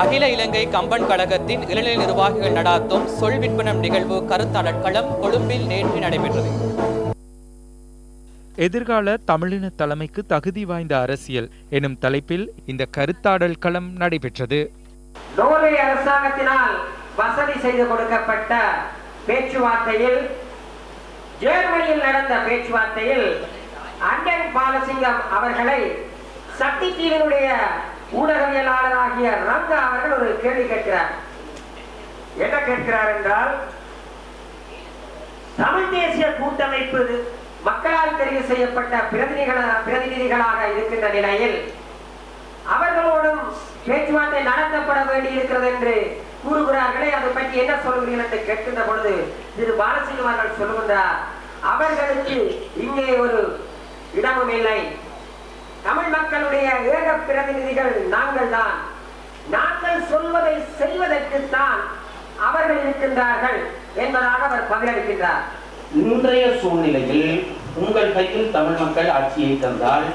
அகில இலங்கை கம்பன் கழகத்தின் இளநிலை நிர்வாகிகள் நடாத்தும் சொல் விற்பனம் நிகழ்வு கருத்தாளர் களம் கொழும்பில் நேற்று நடைபெற்றது. எதிர்கால தமிழின தலைமைக்கு தகுதி வாய்ந்த அரசியல் எனும் தலைப்பில் இந்த கருத்தாடல் களம் நடைபெற்றது. அரசாங்கத்தினால் வசதி செய்து கொடுக்கப்பட்ட பேச்சுவார்த்தையில் ஜெர்மனியில் நடந்த பேச்சுவார்த்தையில் அண்டன் பாலசிங்கம் அவர்களை சக்தி டிவியினுடைய ஊடகவியலாளராகிய அவர்கள் ஒரு கேள்வி கேட்கிறார்? என்ன கேட்கிறார் என்றால் தமிழ் தேசிய கூட்டமைப்பு மக்களால் தெரிவு செய்யப்பட்ட பிரதிநிதிகள பிரதிநிதிகளாக இருக்கின்ற நிலையில் அவர்களோடும் பேச்சுவார்த்தை நடத்தப்பட வேண்டி இருக்கிறது என்று கூறுகிறார்களே அதை பற்றி என்ன சொல்கிறீர்கள் என்று கேட்கின்ற பொழுது திரு பாலசிங்கம் அவர்கள் சொல்லுகின்றார் அவர்களுக்கு இங்கே ஒரு இடமும் இல்லை. தமிழ் மக்களுடைய ஏக பிரதிநிதிகள் நாங்கள் தான் நாங்கள் சொல்வதை செய்வதற்குத்தான் அவர்கள் இருக்கின்றார்கள் என்பதாக அவர் பதிலளிக்கின்றார். இன்றைய சூழ்நிலையில் உங்கள் கையில் தமிழ் மக்கள் ஆட்சியை தந்தால்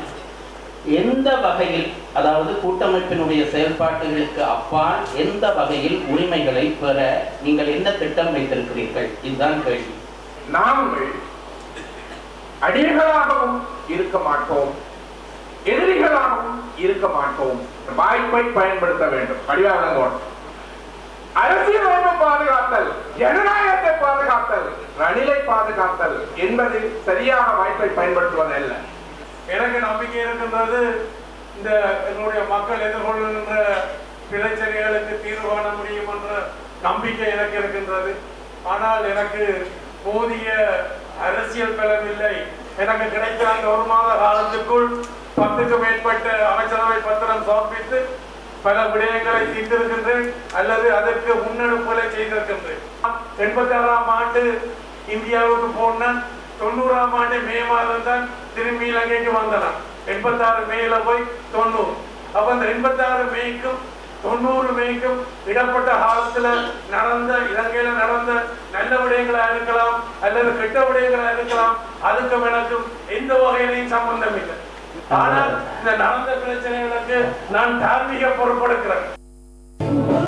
எந்த வகையில் அதாவது கூட்டமைப்பினுடைய செயல்பாடுகளுக்கு அப்பால் எந்த வகையில் உரிமைகளை பெற நீங்கள் என்ன திட்டம் வைத்திருக்கிறீர்கள்? இதுதான் கேள்வி. நாங்கள் அடியர்களாகவும் இருக்க மாட்டோம். இருக்க மாட்டோம். வாய்ப்பை பயன்படுத்த வேண்டும். அடிவாரங்கோடு அரசியல் அமைப்பை பாதுகாத்தல் ஜனநாயகத்தை பாதுகாத்தல் ரணிலை பாதுகாத்தல் என்பது சரியான வாய்ப்பை பயன்படுத்துவது அல்ல. எனக்கு நம்பிக்கை இருக்கின்றது இந்த என்னுடைய மக்கள் எதிர்கொள்கின்ற பிரச்சனைகளுக்கு தீர்வு காண முடியும் என்ற நம்பிக்கை எனக்கு இருக்கின்றது. ஆனால் எனக்கு போதிய அரசியல் பலம் இல்லை. எனக்கு கிடைத்த அந்த ஒரு மாத காலத்துக்குள் பத்துக்கு மேற்பட்ட அமைச்சரவை பத்திரம் சமர்ப்பித்து பல விடயங்களை தீர்த்திருக்கின்றேன் அல்லது அதற்கு முன்னெடுப்புகளை செய்திருக்கின்றேன். எண்பத்தி ஆறாம் ஆண்டு இந்தியாவுக்கு போனேன் தொண்ணூறாம் ஆண்டு மே மாதம் தான் திரும்பி இலங்கைக்கு வந்தேன் எண்பத்தாறு மேல போய் தொண்ணூறு. அப்ப அந்த எண்பத்தாறு மேய்க்கும் தொண்ணூறு மேய்க்கும் இடப்பட்ட காலத்துல நடந்த இலங்கையில நடந்த நல்ல விடயங்களா இருக்கலாம் அல்லது கெட்ட விடயங்களா இருக்கலாம் அதுக்கும் எனக்கும் எந்த வகையிலையும் சம்பந்தம் இல்லை. ஆனால் இந்த நடந்த பிரச்சனைகளுக்கு நான் தார்மீக பொறுப்பெடுக்கிறேன்.